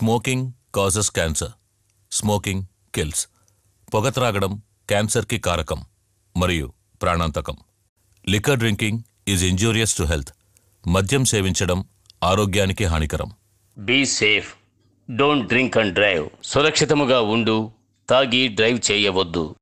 Smoking causes cancer smoking kills పొగ త్రాగడం క్యాన్సర్కి కారకం మరియు ప్రాణాంతకం. Liquor drinking is injurious to health మద్యం సేవించడం ఆరోగ్యానికి హానికరం. Be safe don't drink and drive సురక్షితముగా ఉండు. తాగి డ్రైవ్ చేయవద్దు.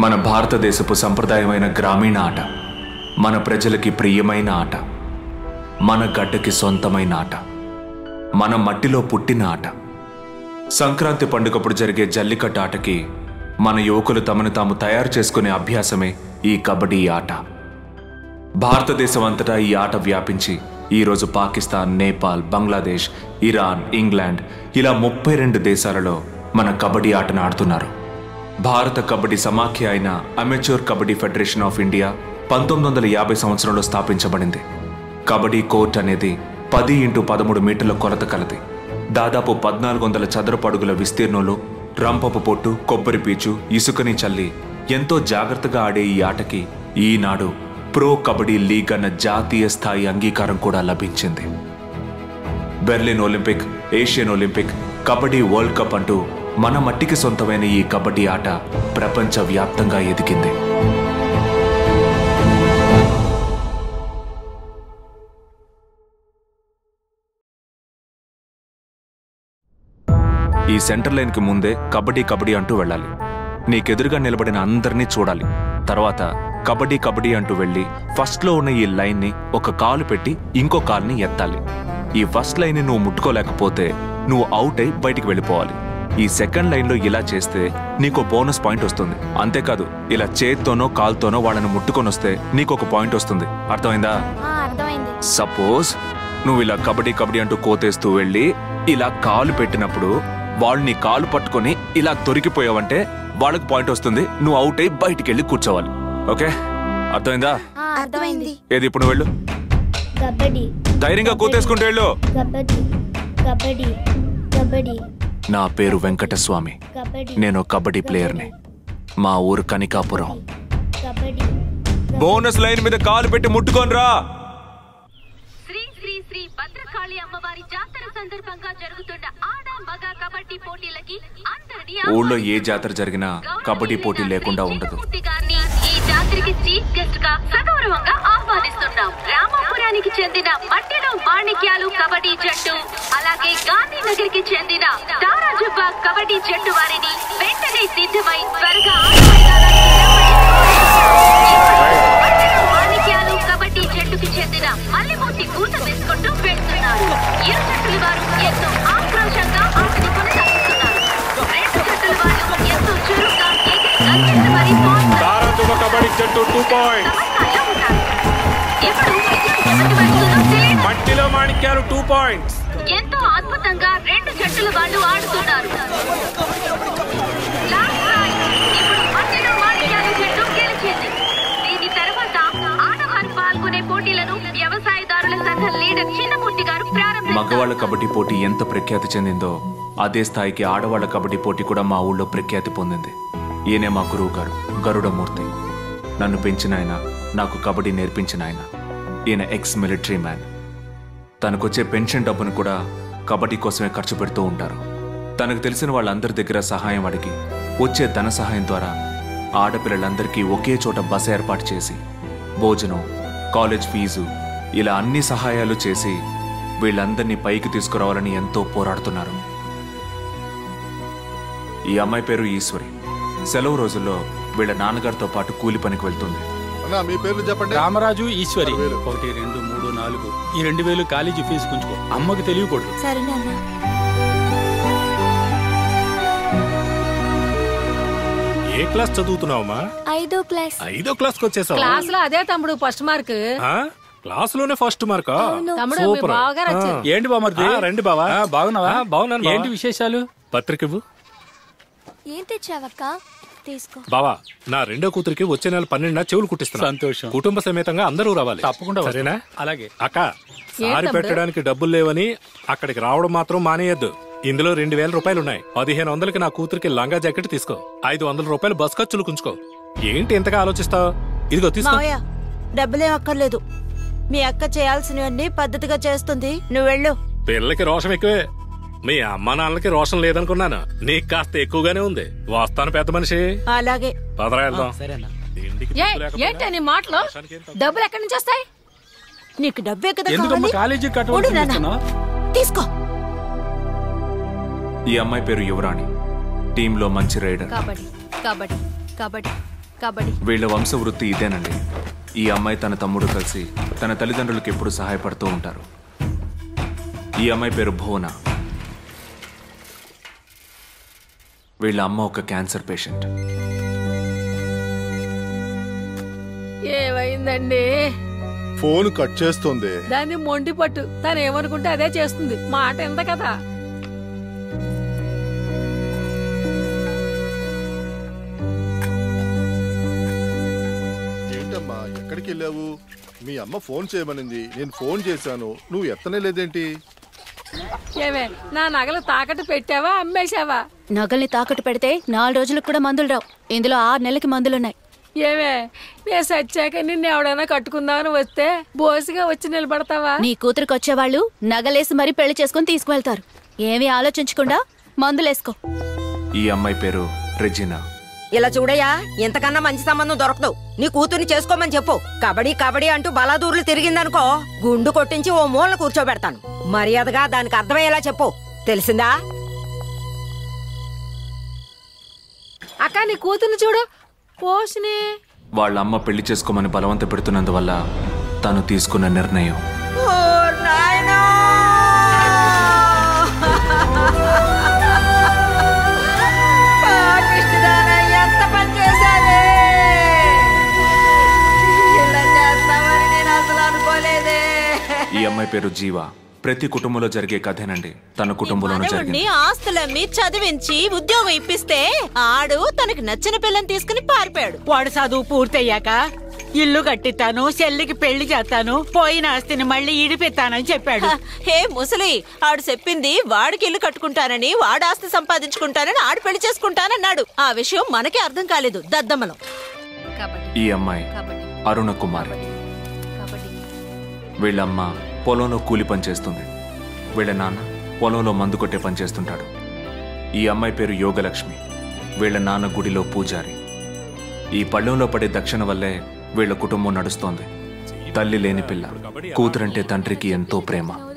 మన భారతదేశపు సంప్రదాయమైన గ్రామీణ ఆట మన ప్రజలకి ప్రియమైన ఆట మన గడ్డకి సొంతమైన ఆట మన మట్టిలో పుట్టిన ఆట. సంక్రాంతి పండుగప్పుడు జరిగే జల్లికట్టు ఆటకి మన యువకులు తమను తాము తయారు చేసుకునే అభ్యాసమే ఈ కబడ్డీ ఆట. భారతదేశం అంతటా ఈ ఆట వ్యాపించి ఈరోజు పాకిస్తాన్ నేపాల్ బంగ్లాదేశ్ ఇరాన్ ఇంగ్లాండ్ ఇలా ముప్పై రెండు దేశాలలో మన కబడ్డీ ఆటను ఆడుతున్నారు. భారత కబడ్డీ సమాఖ్య అయిన amateur kabaddi federation of India పంతొమ్మిది వందల యాభై సంవత్సరంలో స్థాపించబడింది. కబడ్డీ కోర్ట్ అనేది పది ఇంటూ పదమూడు మీటర్ల కొలత కలది. దాదాపు పద్నాలుగు వందల చదరపు అడుగుల విస్తీర్ణంలో రంపపు పొట్టు కొబ్బరి పీచు ఇసుకని చల్లి ఎంతో జాగ్రత్తగా ఆడే ఈ ఆటకి ఈనాడు ప్రో కబడ్డీ లీగ్ అన్న జాతీయ స్థాయి అంగీకారం కూడా లభించింది. Berlin Olympic Asian Olympic kabaddi world cup అంటూ మన మట్టికి సొంతమైన ఈ కబడ్డీ ఆట ప్రపంచ వ్యాప్తంగా ఎదిగింది. ఈ సెంటర్ లైన్కి ముందే కబడ్డీ కబడ్డీ అంటూ వెళ్ళాలి. నీకెదురుగా నిలబడిన అందరినీ చూడాలి. తర్వాత కబడ్డీ కబడ్డీ అంటూ వెళ్ళి ఫస్ట్లో ఉన్న ఈ లైన్ని ఒక కాలు పెట్టి ఇంకో కాల్ని ఎత్తాలి. ఈ ఫస్ట్ లైన్ని నువ్వు ముట్టుకోలేకపోతే నువ్వు అవుట్ అయి బయటికి వెళ్ళిపోవాలి. ఈ సెకండ్ లైన్లో ఇలా చేస్తే నీకు బోనస్ పాయింట్ వస్తుంది. అంతేకాదు ఇలా చేత్తోనో కాల్తోనో వాళ్ళని ముట్టుకొని వస్తే నీకు ఒక పాయింట్ వస్తుంది. అర్థమైందా? సపోజ్ నువ్వు ఇలా కబడ్డీ కబడ్డీ అంటూ కోతేస్తూ వెళ్ళి ఇలా కాలు పెట్టినప్పుడు వాళ్ళు నీ కాలు పట్టుకొని ఇలా దొరికిపోయావంటే వాళ్ళకి పాయింట్ వస్తుంది. నువ్వు అవుట్ అయి బయటికి వెళ్ళి కూర్చోవాలి. ఓకే? అర్థమైందా? అర్థమైంది. ఏది ఇప్పుడు వెళ్ళు. ధైర్యంగా కూతేసుకుంటూ వెళ్ళు. కబడ్డీ కబడ్డీ కబడ్డీ. నా పేరు వెంకటస్వామి. నేను కబడ్డీ ప్లేయర్ని. మా ఊరు కనికాపురం. బోనస్ లైన్ మీద కాలు పెట్టి ముట్టుకోనరా శ్రీ శ్రీ శ్రీ భద్రకాళి అమ్మవారి జాతర సందర్భంగా జరుగుతున్న ఆడ మగ కబడ్డీ పోటీలకి అందరినీ ఊళ్ళో ఏ జాతర జరిగినా కబడ్డీ పోటీ లేకుండా ఉండదు. ఈ జాతరకి చీఫ్ గెస్ట్గా సగౌరవంగా ఆహ్వానిస్తున్నాం. రామాపురానికి చెందిన మట్టిలో మాణిక్యాలు కబడ్డీ జట్టు అలాగే గాంధీనగర్కి చెందిన తారాజుబ్బా కబడ్డీ జట్టు వారిని వెంటనే సిద్ధమై త్వరగా మాణిక్యాలు కబడ్డీ జట్టుకి చెందిన మల్లెమూర్తి కూత వేసుకుంటూ వెళ్తున్నారు. ఇరు జట్టుల వారు ఎంతో ఆక్రోశంగా ఆటని కొనసాగిస్తున్నారు. రెండు జట్టుల వారు ఎంతో చురుగ్గా ఎగిరి గంతులు మరి బాల్ కబడ్డీ జట్టు టూ పాయింట్. ఇప్పుడు మట్టిలో మాణిక్యాలు టూ పాయింట్స్ ఎంతో అద్భుతంగా రెండు జట్టుల వాళ్ళు ఆడుతున్నారు లాస్ట్ రాయ్. ఇప్పుడు మట్టిలో మాణిక్యాలు జట్టు గెలిచింది. దీని తర్వాత ఆడవారు పాల్గొనే పోటీలను వ్యవసాయదారుల సంఘం లీడర్ చిన్నమూర్తి గారు ప్రారంభించారు. మగవాళ్ళ కబడ్డీ పోటీ ఎంత ప్రఖ్యాతి చెందిందో అదే స్థాయికి ఆడవాళ్ళ కబడ్డీ పోటీ కూడా మా ఊళ్ళో ప్రఖ్యాతి పొందింది. ఈయనే మా గురువు గారు గరుడమూర్తి. నన్ను పెంచిన ఆయన నాకు కబడ్డీ నేర్పించిన ఆయన. ఈయన ఎక్స్ మిలిటరీ మ్యాన్ తనకొచ్చే పెన్షన్ డబ్బును కూడా కబడ్డీ కోసమే ఖర్చు పెడుతూ ఉంటారు. తనకు తెలిసిన వాళ్ళందరి దగ్గర సహాయం అడిగి వచ్చే ధన సహాయం ద్వారా ఆడపిల్లలందరికీ ఒకే చోట బస ఏర్పాటు చేసి భోజనం కాలేజ్ ఫీజు ఇలా అన్ని సహాయాలు చేసి వీళ్ళందరినీ పైకి తీసుకురావాలని ఎంతో పోరాడుతున్నారు. ఈ అమ్మాయి పేరు ఈశ్వరి. సెలవు రోజుల్లో వీళ్ళ నాన్నగారితో పాటు కూలి పనికి వెళ్తుంది. అన్నా మీ పేర్లు చెప్పండి. రామరాజు ఈశ్వరి. ఒకటి రెండు మూడు నాలుగు. ఈ రెండు వేలు కాలేజీ ఫీజు కుంచుకో అమ్మకి తెలియకూడదు. సరే నాన్న. ఏ క్లాస్ చదువుతున్నావమ్మా? ఐదో క్లాస్. ఐదో క్లాస్కి వచ్చేసావు? క్లాస్లో అదే తమ్ముడు ఫస్ట్ మార్క్. క్లాస్లోనే ఫస్ట్ మార్కా? తమ్ముడు మీ బావగారు వచ్చారు. ఏంటి బామర్ది రండి బావా. బాగున్నావా? బాగున్నాను ఏంటి విశేషాలు? పత్రిక ఇవ్వు. ఏం తెచ్చావక్క? తీసుకో. బావా నా రెండో కూతురికి వచ్చే నెల పన్నెండున చెవులు కుట్టిస్తున్నా. సంతోషం. కుటుంబ సమేతంగా అందరూ రావాలి. తప్పకుండా సరేనా? అలాగే. అక్క సారి? పెట్టడానికి డబ్బులు లేవని అక్కడికి రావడం మాత్రం మానేయద్దు. ఇందులో రెండు వేల రూపాయలు ఉన్నాయి. పదిహేను వందలకి నా కూతురికి లంగా జాకెట్ తీసుకో. ఐదు వందల రూపాయలు బస్ ఖర్చులు కుంచుకో. ఏంటి ఎంతగా ఆలోచిస్తావు? ఇదిగో తీసుకో. డబ్బులేం అక్కర్లేదు. మీ అక్క చేయాల్సినవన్నీ పద్ధతిగా చేస్తుంది. నువ్వు వెళ్ళు పిల్లకి రోషం ఎక్కువే. మీ అమ్మ నాన్నలకి రోషం లేదనుకున్నాను. నీకు కాస్త ఎక్కువగానే ఉంది. వస్తాను పెద్ద మనిషి. అలాగే. పదరా వెళ్దాం. తిండికి ఏ తిప్పు లేకపోయినా ఏంటి నీ మాటలు? డబ్బులు ఎక్కడి నుంచి వస్తాయి? నీకు డబ్బే కదా ఎందుకమ్మా కావాలి? కాలేజీ ఉండు నాన్న. తీసుకో. ఈ అమ్మాయి పేరు యువరాణి. టీంలో మంచి రైడర్. కబడ్డీ కబడ్డీ కబడ్డీ కబడ్డీ. వీళ్ళ వంశవృత్తి ఇదేనండి. ఈ అమ్మాయి తన తమ్ముడు కలిసి తన తల్లిదండ్రులకు ఎప్పుడు సహాయపడుతూ ఉంటారు. ఈ అమ్మాయి పేరు భువన. వీళ్ళ అమ్మ ఒక క్యాన్సర్ పేషెంట్. ఏమైందండి? ఫోన్ కట్ చేస్తుంది. దాన్ని మొండి పట్టు. తను ఏమనుకుంటే అదే చేస్తుంది. మాట ఎంత కదా ఏంటమ్మా ఎక్కడికి వెళ్ళావు? మీ అమ్మ ఫోన్ చేయమనింది. నేను ఫోన్ చేశాను. నువ్వు ఎత్తనే లేదేంటి? ఏమే నా నగలు తాకట్టు పెట్టావా అమ్మేశావా? నగల్ని తాకట్టు పెడితే నాలుగు రోజులకు కూడా మందులు రావు. ఇందులో ఆరు నెలలకి మందులున్నాయి. ఏమే నేను సచ్చాక నిన్ను ఎవడైనా కట్టుకుందామని వస్తే బోసిగా వచ్చి నిలబడతావా? నీ కూతురికి వచ్చేవాళ్ళు నగలేసి మరీ పెళ్ళి చేసుకుని తీసుకువెళ్తారు. ఏమీ ఆలోచించకుండా మందులేసుకో. ఈ అమ్మాయి పేరు రెజినా. ఇలా చూడయ్యా ఇంతకన్నా మంచి సంబంధం దొరకదు. నీ కూతుర్ని చేసుకోమని చెప్పు. కబడ్డీ కబడ్డీ అంటూ బలాదూర్లు తిరిగిందనుకో గుండు కొట్టించి ఓ మూలన కూర్చోబెడతాను. మర్యాదగా దానికి అర్థమయ్యేలా చెప్పు. తెలిసిందా? అక్క నీ కూతుర్ని చూడు. పోషిని. వాళ్ళ అమ్మ పెళ్ళి చేసుకోమని బలవంత పెడుతున్నందువల్ల తను తీసుకున్న నిర్ణయం. ఈ అమ్మాయి పేరు జీవ. ప్రతి కుటుంబంలో జరిగే కథేనండి. తన కుటుంబంలోనూ మనవణ్ణి జరిగింది. ఆస్తులమ్మి చదివించి ఉద్యోగం ఇప్పిస్తే ఆడు తనకి నచ్చిన పిల్లని తీసుకుని పారిపోయాడు. వాడు చదువు పూర్తయ్యాక ఇల్లు కట్టిస్తాను చెల్లికి పెళ్ళి చేస్తాను పోయిన ఆస్తిని మళ్ళీ ఇడిపిస్తానని చెప్పాడు. హ, హే ముసలి ఆడు చెప్పింది వాడికి ఇల్లు కట్టుకుంటానని వాడు ఆస్తి సంపాదించుకుంటానని ఆడు పెళ్ళి చేసుకుంటానన్నాడు. ఆ విషయం మనకే అర్థం కాలేదు దద్దమ్మలం. ఈ అమ్మాయి అరుణ కుమారి. వీళ్ళమ్మ పొలంలో కూలి పని చేస్తుంది. వీళ్ళ నాన్న పొలంలో మందు కొట్టే పని చేస్తుంటాడు. ఈ అమ్మాయి పేరు యోగలక్ష్మి. వీళ్ళ నాన్న గుడిలో పూజారి. ఈ పళ్ళెంలో పడే దక్షిణ వల్లే వీళ్ళ కుటుంబం నడుస్తోంది. తల్లి లేని పిల్ల. కూతురంటే తండ్రికి ఎంతో ప్రేమ.